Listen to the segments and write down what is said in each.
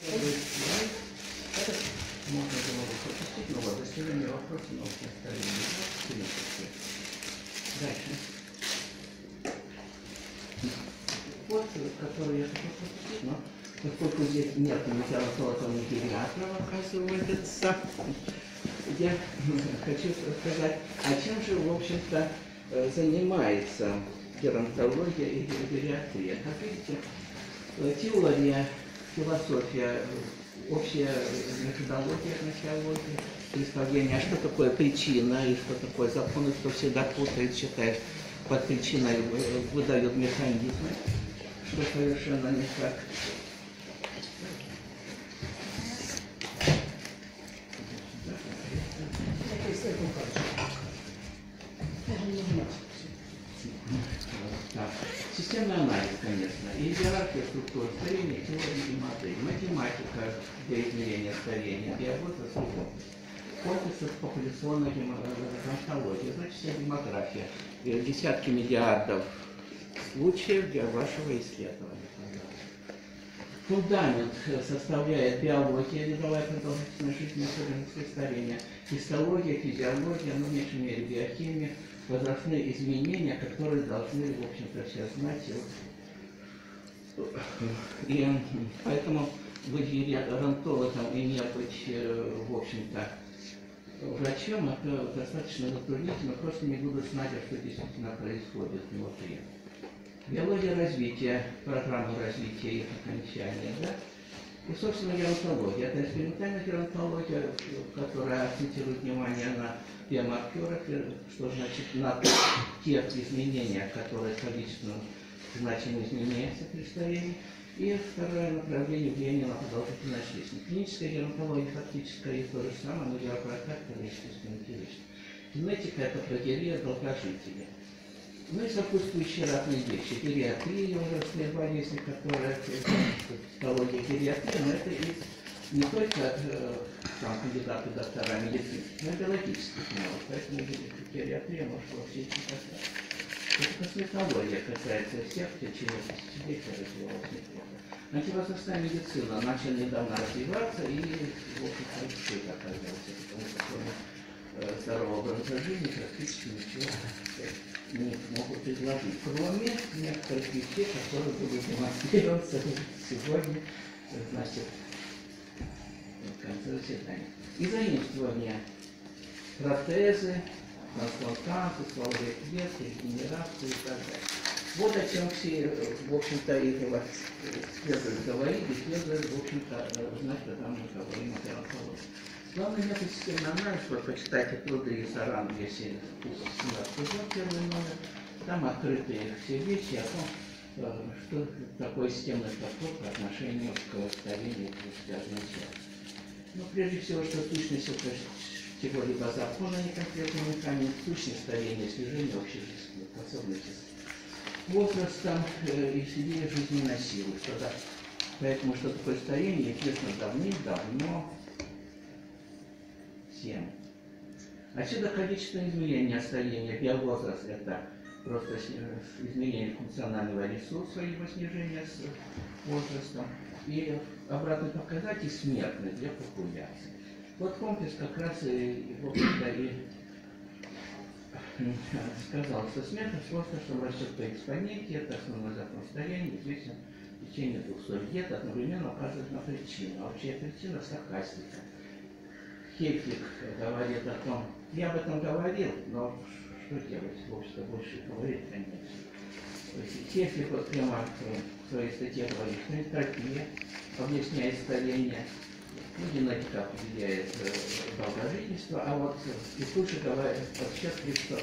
Можно было бы пропустить, но вот достижение вопроса научной старения. Вот, в принципе. Дальше. Вот, который я хотел пропустить, но поскольку здесь нет литературы не педиатров, оказывается, я хочу сказать, а чем же, в общем-то, занимается геронтология и гериатрия. Как видите, теория, философия, э, общая методология, гносеология, представление, а что такое причина и что такое законы, кто всегда путает, считает под причиной, выдает механизмы, что совершенно не. Так. Иерархия структур старения, теории и модели, математика для измерения старения, биология, комплекс популяционной гематологии, значит, вся демография, э, десятки миллиардов случаев для вашего исследования. Фундамент составляет биология, видовая продолжительность жизни, особенности старения, хистология, физиология, ну, в меньшей мере биохимия, возрастные изменения, которые должны, в общем-то, все знать. И поэтому быть геронтологом и не быть, э, в общем-то, врачом, это достаточно затруднительно, просто не будут знать, а что действительно происходит внутри. Биология развития, программа развития их окончания, да? И, собственно, геронтология. Это экспериментальная геронтология, которая акцентирует внимание на биомаркерах, что значит на тех изменениях, которые количественно значимо изменяются при старении. И второе направление влияния на продолжительность жизни. Клиническая геронтология фактически и то же самое, но характер естественно интересно. Генетика – это прогерия долгожителя. Ну и сопутствующие разные вещи. Гериатрия, возрастные болезни, которые психология гериатрия, но это и не только э, там, кандидаты доктора медицины, но и биологических наук. Поэтому гериатрия может вообще не касаться. Это косметология касается всех в течение тысячелетия развивалась неплохо. Антивозрастная медицина начала недавно развиваться и, в общем-то, успех оказался, потому что кроме э, здорового образа жизни практически ничего не могут предложить, кроме некоторых вещей, которые будут демонстрироваться сегодня, значит, в конце заседания. И заимствование протезы, трансплантации, стволовые клетки, регенерации и так далее. Вот о чем все, в общем-то, и следует говорить, и следует, в общем-то, знать, когда мы говорим о геронтологии. Главный метод системный анализ, вот почитайте труды Саран, если 17 первый номер, там открыты все вещи о том, что такое системный подход по отношению к старению и означает. Ну, прежде всего, что сущность чего-либо закона, а не конкретный механизм, сущность старения, снижение общей способности возрастом э, и идея жизненной силы. Что да, поэтому, что такое старение, известно давным-давно, всем. Отсюда количественное измерение старения. Биовозраст – это просто измерение функционального ресурса, его снижение с возрастом. И обратный показатель смертность для популяции. Вот комплекс как раз и, в общем-то, и сказал, что смертность возрастом растет по экспоненте, это основной закон старения, известен в течение 200 лет, одновременно указывает на причину. А общая причина – стахастика. Хельфик говорит о том, я об этом говорил, но что делать, в общем-то, больше говорить, конечно. То Хельфик вот прямо в своей статье говорит, что энтропия объясняет старение, ну, генетика определяет э, долгожительство, а вот Петуши говорит, подчеркивает, что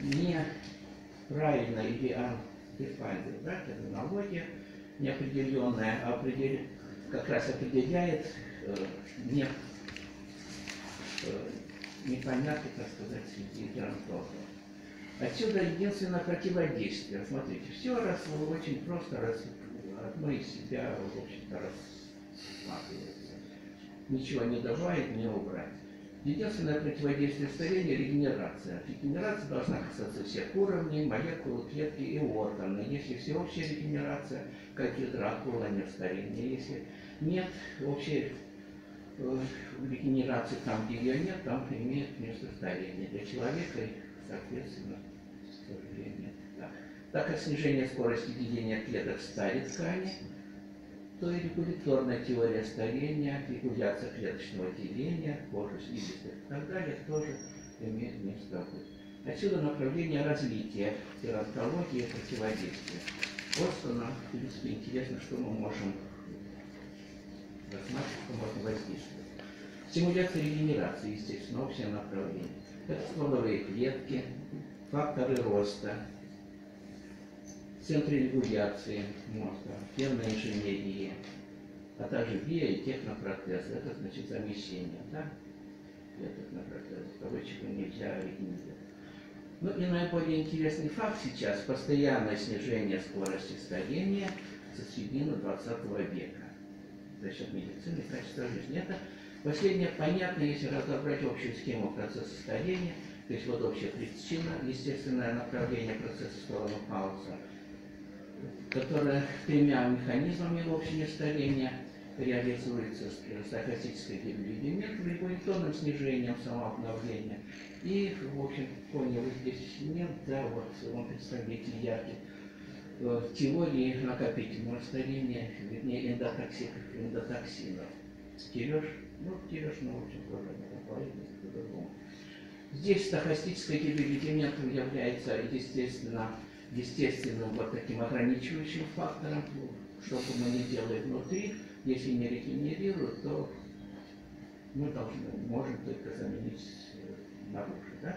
неправильно или undefined, да, терминология неопределенная, а определ... как раз определяет э, не Э, непонятно, так сказать, геронтологов. Отсюда единственное противодействие. Смотрите, все раз очень просто раз, одно себя, в общем-то, рассматривается. Ничего не добавить, не убрать. Единственное противодействие старения – регенерация. Регенерация должна касаться всех уровней, молекул, клетки и органы. Если всеобщая регенерация, как гидрокола, не старение. Если нет общей э, регенерации там, где ее нет, там имеет место старение. Для человека, соответственно, да. Так как снижение скорости деления клеток старит ткани, то и регуляторная теория старения, регуляция клеточного деления, кожи, слизистых и так далее тоже имеет место быть. Отсюда направление развития тератологии и противодействия. Что нам, в принципе, интересно, что мы можем рассматривать, что можно воздействовать. Стимуляция регенерации, естественно, общее направление. Это стволовые клетки, факторы роста, центры регуляции мозга, генной инженерии, а также био- и технопротез. Это значит замещение, да? Клеток на протез. Кавычек нельзя регенерировать. Ну и наиболее интересный факт сейчас – постоянное снижение скорости старения со середины 20 века за счет медицины и качества жизни. Это последнее понятно, если разобрать общую схему процесса старения, то есть вот общая причина, естественное направление процесса в сторону которая тремя механизмами общего старения реализуется с стахастической гибелью регуляторным снижением самообновления. И, в общем, понял здесь нет, да, вот он представитель яркий э, теории накопительного старения, вернее, эндотоксиков, эндотоксинов. Терешь, ну, терешь, ну, в общем, тоже по-другому. Здесь стахастическая гибель является, естественно, естественным вот таким ограничивающим фактором, что бы мы ни делали внутри, если не регенерирует, то мы должны, можем только заменить э, наружу, да,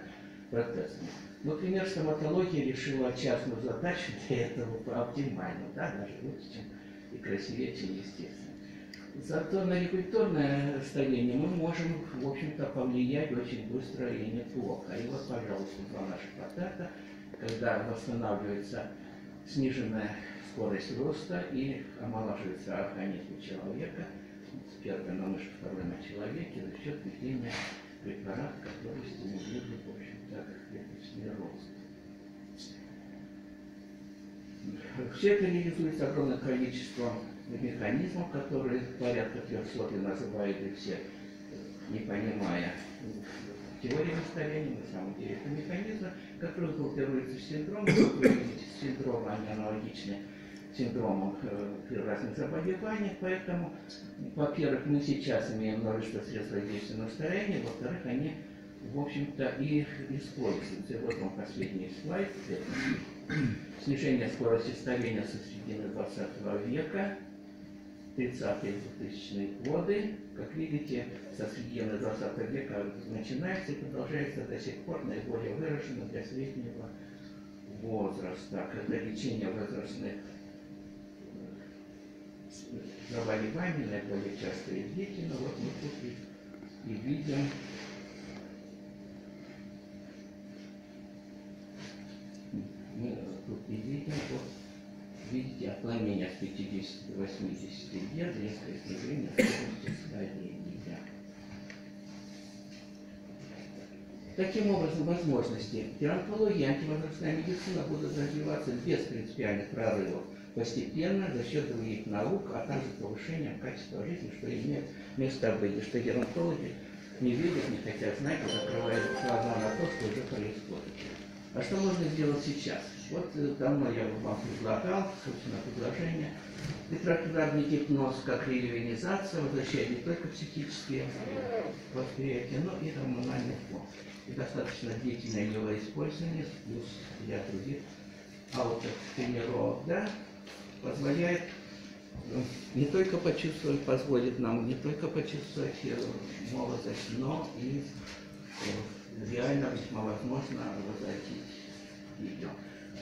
протезами. Например, стоматология решила частную задачу для этого оптимально, да, даже лучше, чем и красивее, чем естественно. Зато на регуляторное старение мы можем, в общем-то, повлиять очень быстро и неплохо. И вот, пожалуйста, два наших патента, когда восстанавливается сниженная скорость роста и омолаживается организм человека, первое на мышце, второе на человеке, за счет введения препарата, который стимулирует, в общем-то, клеточный рост. Все это реализуется огромное количество механизмов, которые порядка 300 я называю их все, не понимая теории старения, на самом деле это механизмы, которые группируются в видите, синдромы, они аналогичны синдромам при разных заболеваниях, поэтому, во-первых, мы сейчас имеем множество средств воздействия на старение, во-вторых, они, в общем-то, и используются. Вот вам последний слайд. Снижение скорости старения со середины 20 века, 30-е 2000-е годы. Как видите, со середины 20 века начинается и продолжается до сих пор наиболее выраженно для среднего возраста, когда лечение возрастных заболеваний наиболее часто и длительно. Вот мы тут и, и видим мы тут и видим, видите, отклонение с 50 до 80 лет, резкое снижение скорости старения. Таким образом, возможности геронтологии и антивозрастная медицина будут развиваться без принципиальных прорывов, постепенно за счет других наук, а также повышения качества жизни, что имеет место быть, и что геронтологи не видят, не хотят знать, и закрывают глаза на то, что уже происходит. А что можно сделать сейчас? Вот э, давно я вам предлагал, собственно, предложение. Ретроградный гипноз как реювенизация возвращает не только психические восприятия, но и гормональный фон. И достаточно длительное его использование, плюс ряд других аутотренировок, да, позволяет э, не только почувствовать, позволит нам не только почувствовать э, молодость, но и реально весьма возможно возвратить ее.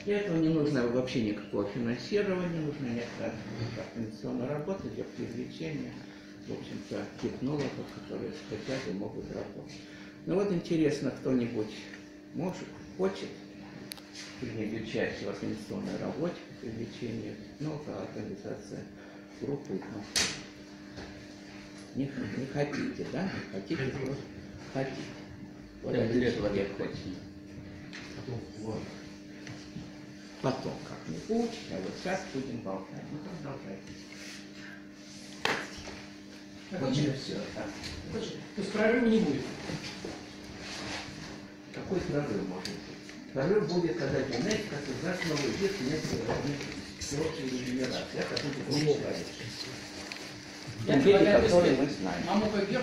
Для этого не нужно вообще никакого финансирования, нужно некая организационная работа для привлечения, в общем-то, технологов, которые хотят и могут работать. Ну вот интересно, кто-нибудь может, хочет принять участие в организационной работе по привлечению, ну, это организация группы. Ну, не, не хотите, да? Не хотите, хотите. Вот Да, один человек хочет. Вот. Потом как-нибудь, а вот сейчас будем болтать. Ну, продолжайте. Вот и все. Точно. То есть прорыва не будет. Какой прорыв может быть? Прорыв будет, когда генетика создаст новый вид всеобщей регенерации. Я хочу не говорить. Я предлагаю мы знаем. Маму Пойбер